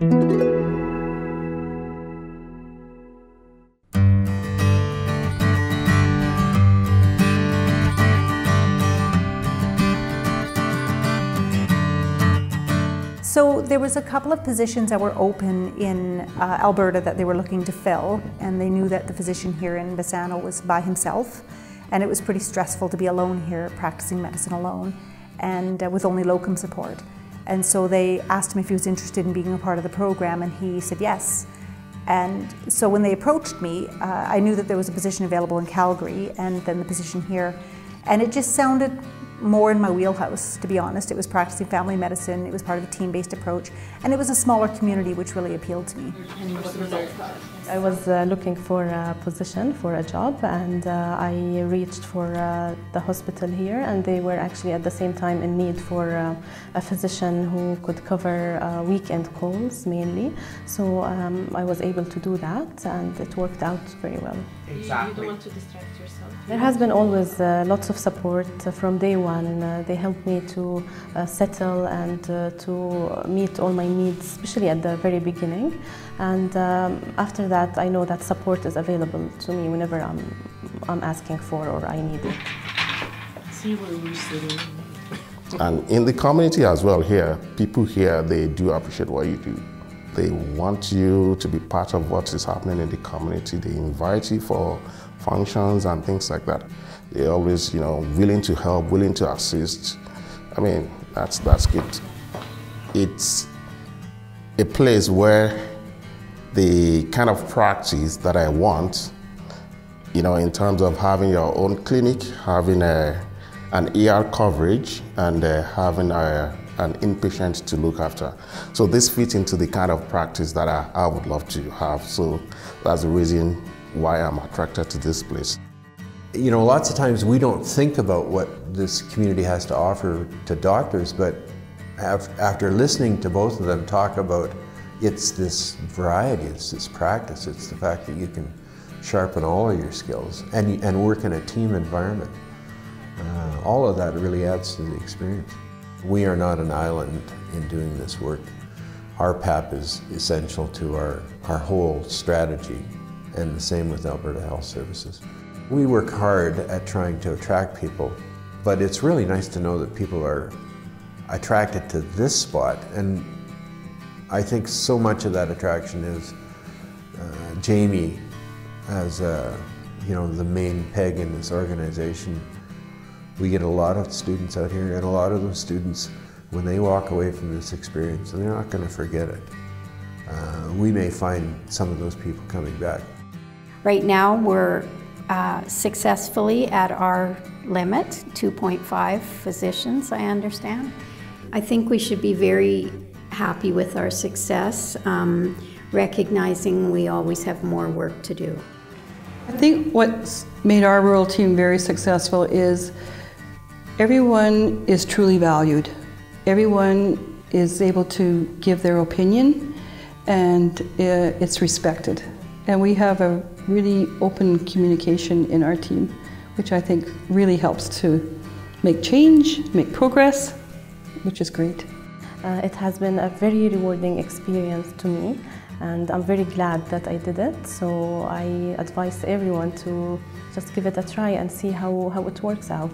So there was a couple of positions that were open in uh, Alberta that they were looking to fill, and they knew that the physician here in Bassano was by himself, and it was pretty stressful to be alone here practicing medicine alone, and uh, with only locum support. And so they asked him if he was interested in being a part of the program, and he said yes. And so when they approached me, uh, I knew that there was a position available in Calgary, and then the position here, and it just sounded more in my wheelhouse, to be honest. It was practicing family medicine, it was part of a team-based approach, and it was a smaller community which really appealed to me. I was uh, looking for a position for a job and uh, I reached for uh, the hospital here and they were actually at the same time in need for uh, a physician who could cover uh, weekend calls mainly. So um, I was able to do that and it worked out very well. Exactly. You don't want to distract yourself. There has been always uh, lots of support from day one. Uh, they helped me to uh, settle and uh, to meet all my needs, especially at the very beginning. And um, after that, I know that support is available to me whenever I'm, I'm asking for or I need it. See where we're sitting. And in the community as well here, people here, they do appreciate what you do. They want you to be part of what is happening in the community. They invite you for functions and things like that. They're always, you know, willing to help, willing to assist. I mean, that's, that's good. It's a place where the kind of practice that I want, you know, in terms of having your own clinic, having a, an ER coverage, and uh, having a, an inpatient to look after. So this fits into the kind of practice that I, I would love to have. So that's the reason why I'm attracted to this place. You know, lots of times we don't think about what this community has to offer to doctors, but after listening to both of them talk about it's this variety, it's this practice, it's the fact that you can sharpen all of your skills and, and work in a team environment. Uh, all of that really adds to the experience. We are not an island in doing this work. RPAP is essential to our, our whole strategy and the same with Alberta Health Services. We work hard at trying to attract people, but it's really nice to know that people are attracted to this spot and I think so much of that attraction is uh, Jamie as you know the main peg in this organization. We get a lot of students out here, and a lot of those students, when they walk away from this experience, they're not going to forget it. Uh, we may find some of those people coming back. Right now, we're uh, successfully at our limit, 2.5 physicians, I understand. I think we should be very happy with our success, um, recognizing we always have more work to do. I think what's made our rural team very successful is everyone is truly valued. Everyone is able to give their opinion and uh, it's respected. And we have a really open communication in our team, which I think really helps to make change, make progress, which is great. Uh, it has been a very rewarding experience to me and I'm very glad that I did it. So I advise everyone to just give it a try and see how, how it works out.